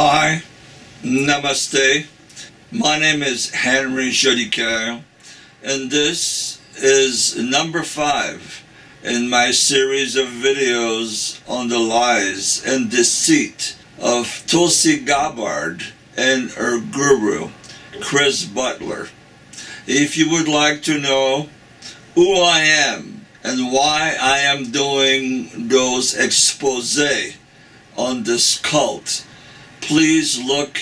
Hi, Namaste. My name is Henry Jolicoeur, and this is number five in my series of videos on the lies and deceit of Tulsi Gabbard and her guru, Chris Butler. If you would like to know who I am and why I am doing those expose on this cult, please look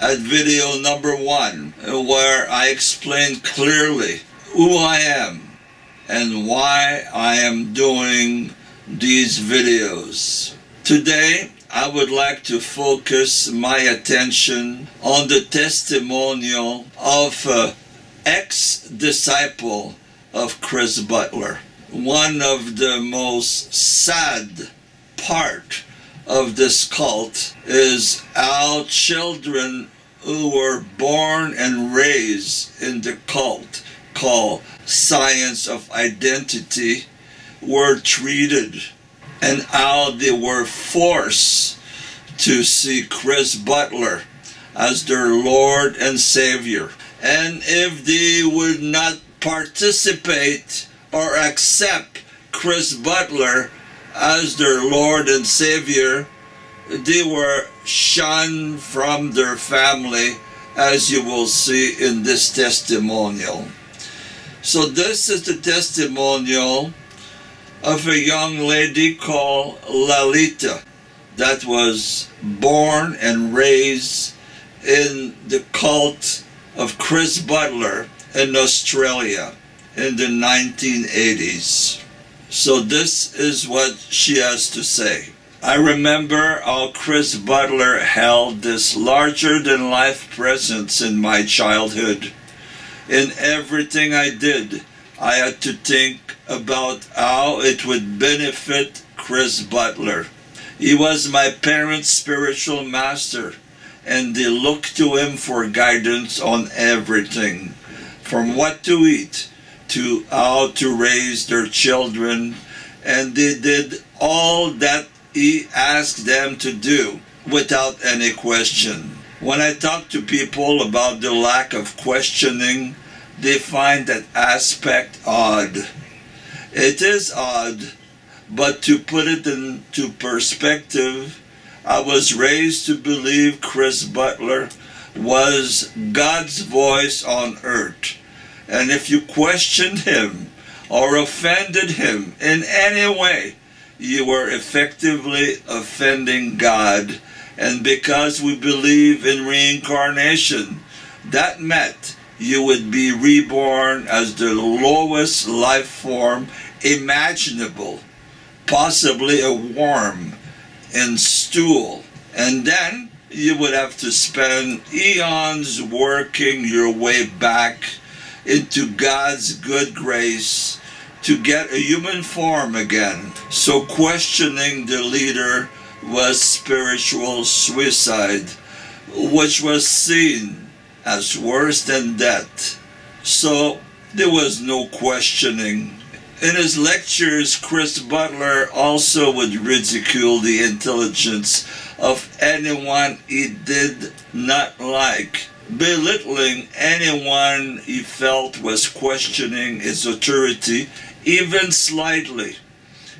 at video number one where I explain clearly who I am and why I am doing these videos. Today I would like to focus my attention on the testimonial of uh, ex-disciple of Chris Butler. One of the most sad part of this cult is our children who were born and raised in the cult called science of identity were treated and how they were forced to see Chris Butler as their Lord and Savior. And if they would not participate or accept Chris Butler as their Lord and Savior, they were shunned from their family, as you will see in this testimonial. So this is the testimonial of a young lady called Lalita that was born and raised in the cult of Chris Butler in Australia in the 1980s. So this is what she has to say. I remember how Chris Butler held this larger than life presence in my childhood. In everything I did, I had to think about how it would benefit Chris Butler. He was my parents' spiritual master, and they looked to him for guidance on everything from what to eat to how to raise their children, and they did all that he asked them to do without any question. When I talk to people about the lack of questioning, they find that aspect odd. It is odd, but to put it into perspective, I was raised to believe Chris Butler was God's voice on earth. And if you questioned him or offended him in any way, you were effectively offending God. And because we believe in reincarnation, that meant you would be reborn as the lowest life form imaginable, possibly a worm in stool. And then you would have to spend eons working your way back into God's good grace to get a human form again. So questioning the leader was spiritual suicide, which was seen as worse than death. So there was no questioning. In his lectures, Chris Butler also would ridicule the intelligence of anyone he did not like belittling anyone he felt was questioning his authority, even slightly.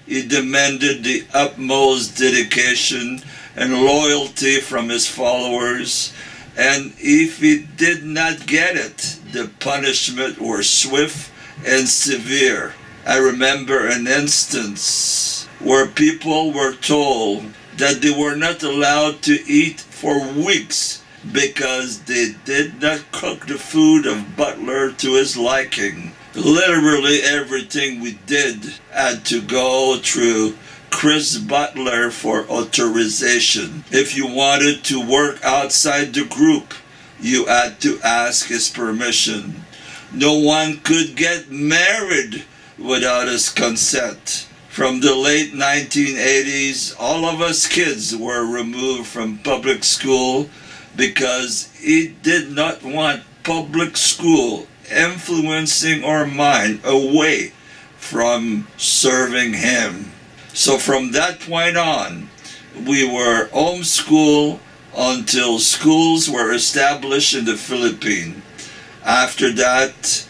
He demanded the utmost dedication and loyalty from his followers, and if he did not get it, the punishment was swift and severe. I remember an instance where people were told that they were not allowed to eat for weeks because they did not cook the food of Butler to his liking. Literally everything we did had to go through Chris Butler for authorization. If you wanted to work outside the group, you had to ask his permission. No one could get married without his consent. From the late 1980s, all of us kids were removed from public school because he did not want public school influencing our mind away from serving him. So from that point on, we were homeschooled until schools were established in the Philippines. After that,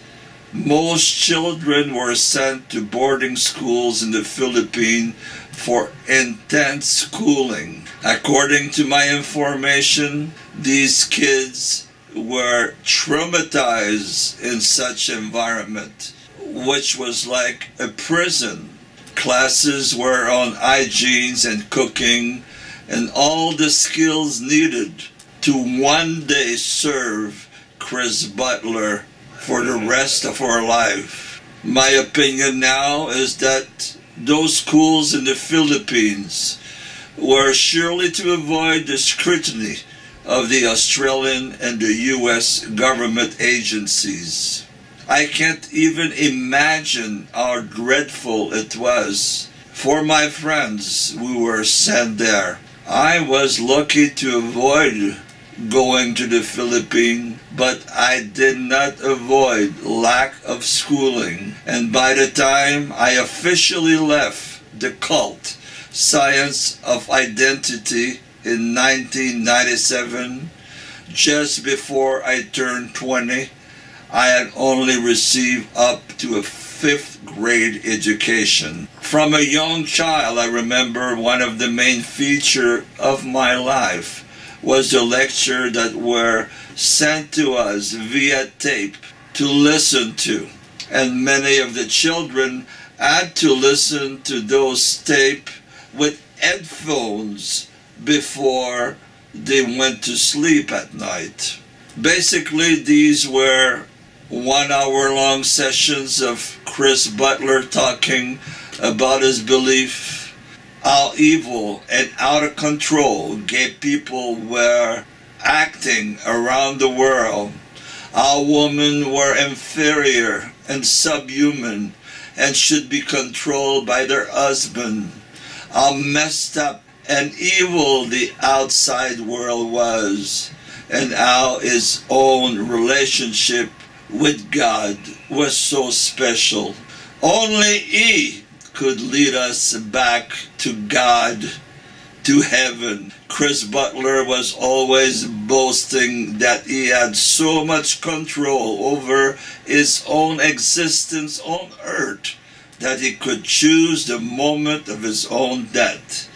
most children were sent to boarding schools in the Philippines for intense schooling. According to my information, these kids were traumatized in such environment, which was like a prison. Classes were on hygiene and cooking and all the skills needed to one day serve Chris Butler for the mm-hmm. rest of our life. My opinion now is that those schools in the Philippines were surely to avoid the scrutiny of the Australian and the US government agencies. I can't even imagine how dreadful it was for my friends who were sent there. I was lucky to avoid going to the Philippines, but I did not avoid lack of schooling. And by the time I officially left the cult, Science of Identity, in 1997, just before I turned 20, I had only received up to a fifth grade education. From a young child, I remember one of the main feature of my life was the lecture that were sent to us via tape to listen to. And many of the children had to listen to those tape with headphones before they went to sleep at night. Basically, these were one hour long sessions of Chris Butler talking about his belief, how evil and out of control gay people were acting around the world, how women were inferior and subhuman and should be controlled by their husband, how messed up and evil the outside world was, and how his own relationship with God was so special. Only He could lead us back to God, to heaven. Chris Butler was always boasting that he had so much control over his own existence on earth that he could choose the moment of his own death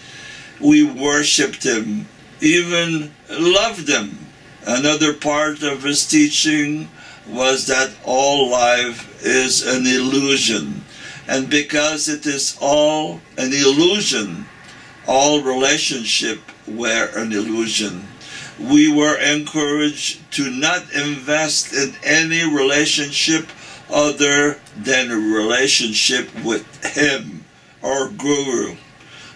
we worshiped him, even loved him. Another part of his teaching was that all life is an illusion. And because it is all an illusion, all relationship were an illusion. We were encouraged to not invest in any relationship other than a relationship with him, our guru.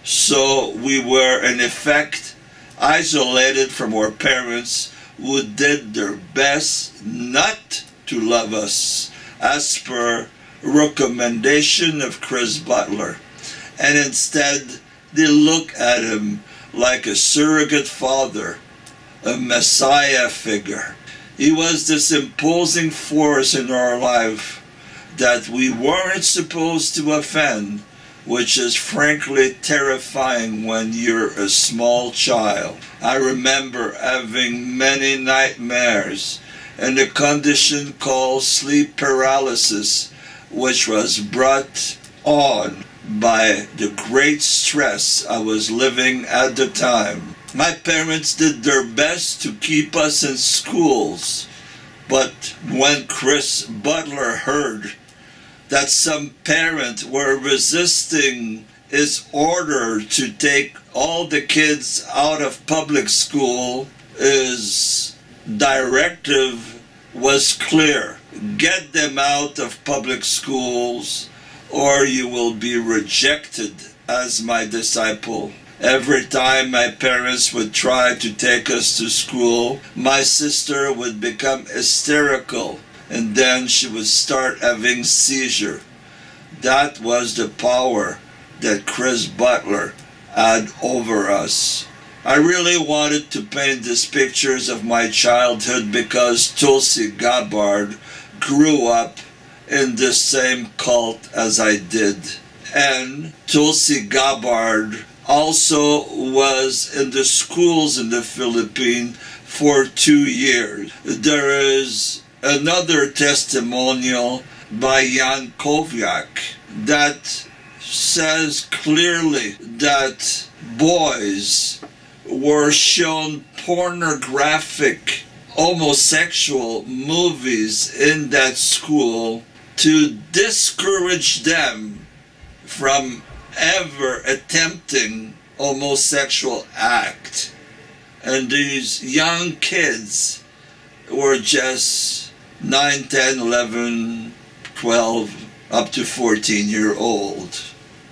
So we were, in effect, isolated from our parents who did their best not to love us, as per recommendation of Chris Butler. And instead, they look at him like a surrogate father, a messiah figure. He was this imposing force in our life that we weren't supposed to offend which is frankly terrifying when you're a small child. I remember having many nightmares and a condition called sleep paralysis, which was brought on by the great stress I was living at the time. My parents did their best to keep us in schools, but when Chris Butler heard that some parent were resisting his order to take all the kids out of public school, his directive was clear. Get them out of public schools or you will be rejected as my disciple. Every time my parents would try to take us to school, my sister would become hysterical and then she would start having seizure. That was the power that Chris Butler had over us. I really wanted to paint these pictures of my childhood because Tulsi Gabbard grew up in the same cult as I did. And Tulsi Gabbard also was in the schools in the Philippines for two years. There is another testimonial by Jan Kowiak that says clearly that boys were shown pornographic homosexual movies in that school to discourage them from ever attempting homosexual act. And these young kids were just 9 10 11 12 up to 14 year old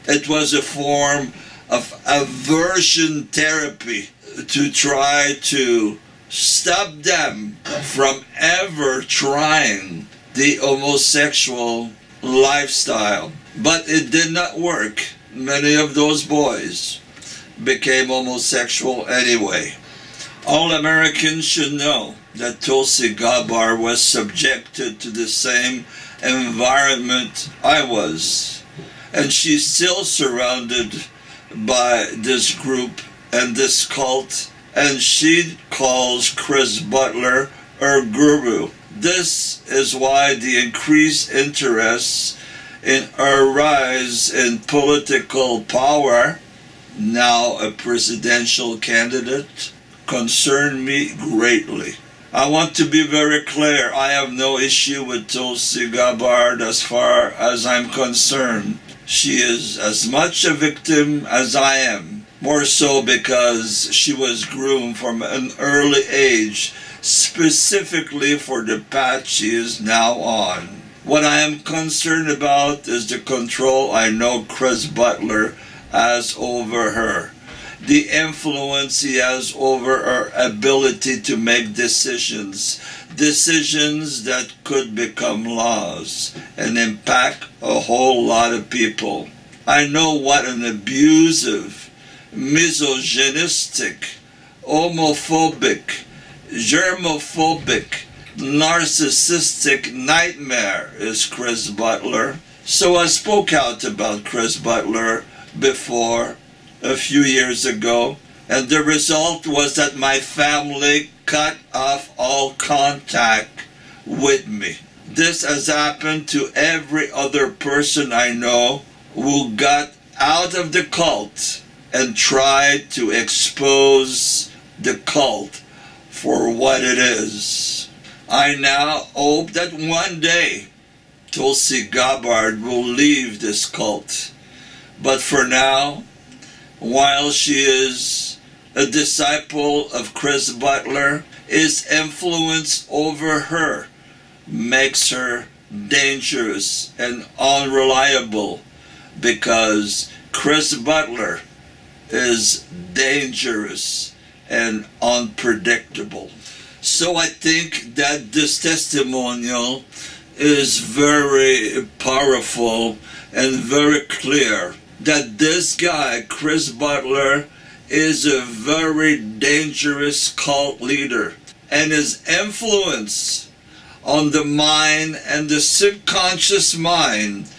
it was a form of aversion therapy to try to stop them from ever trying the homosexual lifestyle. But it did not work. Many of those boys became homosexual anyway. All Americans should know that Tulsi Gabbard was subjected to the same environment I was. And she's still surrounded by this group and this cult, and she calls Chris Butler her guru. This is why the increased interest in her rise in political power, now a presidential candidate, concern me greatly. I want to be very clear. I have no issue with Tulsi Gabbard as far as I'm concerned. She is as much a victim as I am. More so because she was groomed from an early age specifically for the path she is now on. What I am concerned about is the control I know Chris Butler has over her. The influence he has over our ability to make decisions. Decisions that could become laws and impact a whole lot of people. I know what an abusive, misogynistic, homophobic, germophobic, narcissistic nightmare is Chris Butler. So I spoke out about Chris Butler before a few years ago, and the result was that my family cut off all contact with me. This has happened to every other person I know who got out of the cult and tried to expose the cult for what it is. I now hope that one day Tulsi Gabbard will leave this cult. But for now, while she is a disciple of Chris Butler, his influence over her makes her dangerous and unreliable because Chris Butler is dangerous and unpredictable. So I think that this testimonial is very powerful and very clear that this guy, Chris Butler, is a very dangerous cult leader. And his influence on the mind and the subconscious mind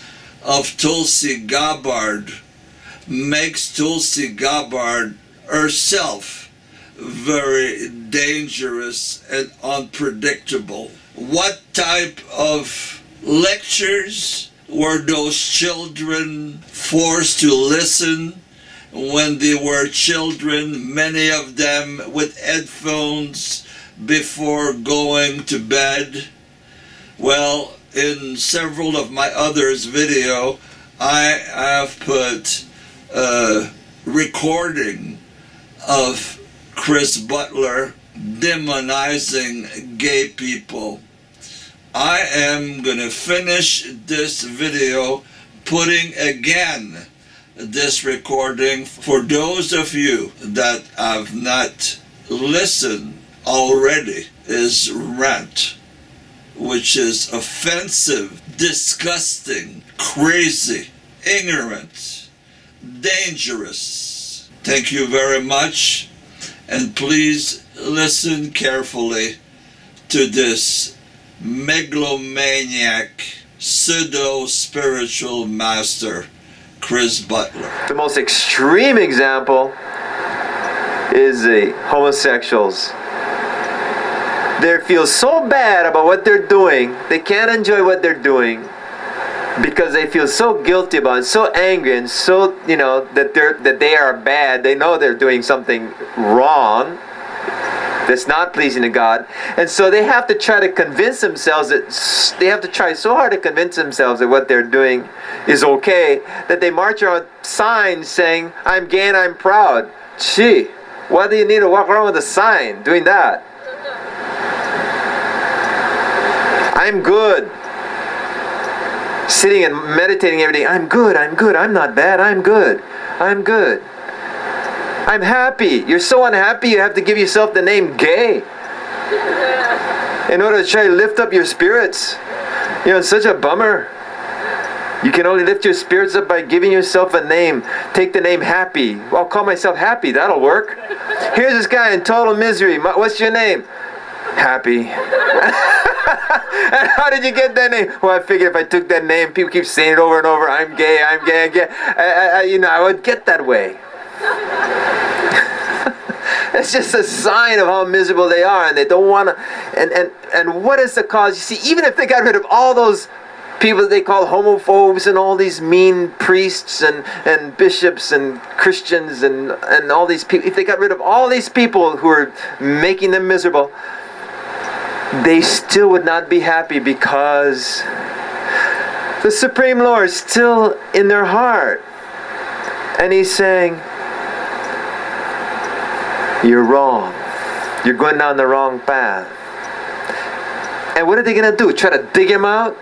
of Tulsi Gabbard makes Tulsi Gabbard herself very dangerous and unpredictable. What type of lectures were those children forced to listen when they were children, many of them with headphones before going to bed? Well, in several of my others video, I have put a recording of Chris Butler demonizing gay people. I am going to finish this video putting again this recording for those of you that have not listened already is rant which is offensive, disgusting, crazy, ignorant, dangerous. Thank you very much. And please listen carefully to this megalomaniac pseudo spiritual master Chris Butler. The most extreme example is the homosexuals. They feel so bad about what they're doing, they can't enjoy what they're doing because they feel so guilty about it, so angry and so you know that they're that they are bad. They know they're doing something wrong that's not pleasing to God. And so they have to try to convince themselves that they have to try so hard to convince themselves that what they're doing is okay that they march around signs saying, I'm gay and I'm proud. Gee, why do you need to walk around with a sign doing that? I'm good. Sitting and meditating every day. I'm good, I'm good, I'm not bad, I'm good, I'm good. I'm happy. You're so unhappy you have to give yourself the name gay. In order to try to lift up your spirits. You know, it's such a bummer. You can only lift your spirits up by giving yourself a name. Take the name Happy. I'll call myself Happy. That'll work. Here's this guy in total misery. What's your name? Happy. and how did you get that name? Well, I figured if I took that name, people keep saying it over and over. I'm gay. I'm gay. I'm gay. I, I, you know, I would get that way. it's just a sign of how miserable they are and they don't want to and, and and what is the cause you see even if they got rid of all those people that they call homophobes and all these mean priests and, and bishops and Christians and, and all these people, if they got rid of all these people who are making them miserable, they still would not be happy because the Supreme Lord is still in their heart. And He's saying, You're wrong. You're going down the wrong path. And what are they going to do? Try to dig him out?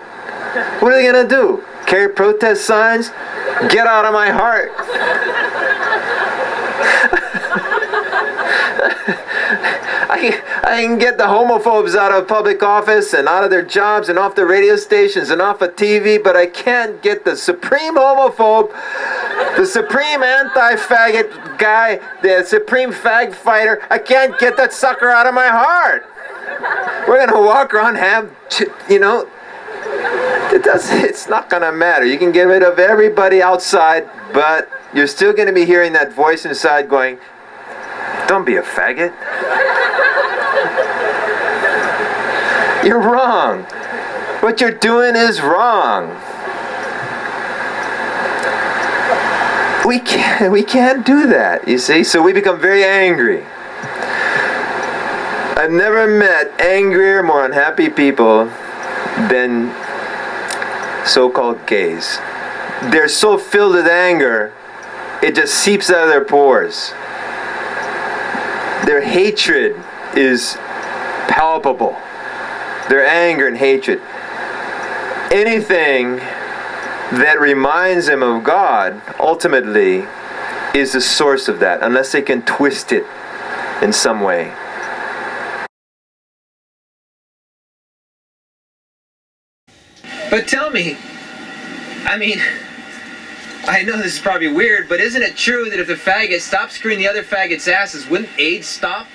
What are they going to do? Carry protest signs? Get out of my heart. I can, get the homophobes out of public office and out of their jobs and off the radio stations and off of TV, but I can't get the supreme homophobe, the supreme anti-faggot guy, the supreme fag fighter. I can't get that sucker out of my heart. We're gonna walk around have, you know, it does it's not to matter you can get rid of everybody outside but you're still to be hearing that voice inside going don't be a faggot you're wrong what you're doing is wrong we can't we can't do that you see so we become very angry I've never met angrier more unhappy people than so-called gays. They're so filled with anger, it just seeps out of their pores. Their hatred is palpable. Their anger and hatred. Anything that reminds them of God ultimately is the source of that, unless they can twist it in some way. But tell me, I mean, I know this is probably weird, but isn't it true that if the faggot stopped screwing the other faggot's asses, wouldn't AIDS stop?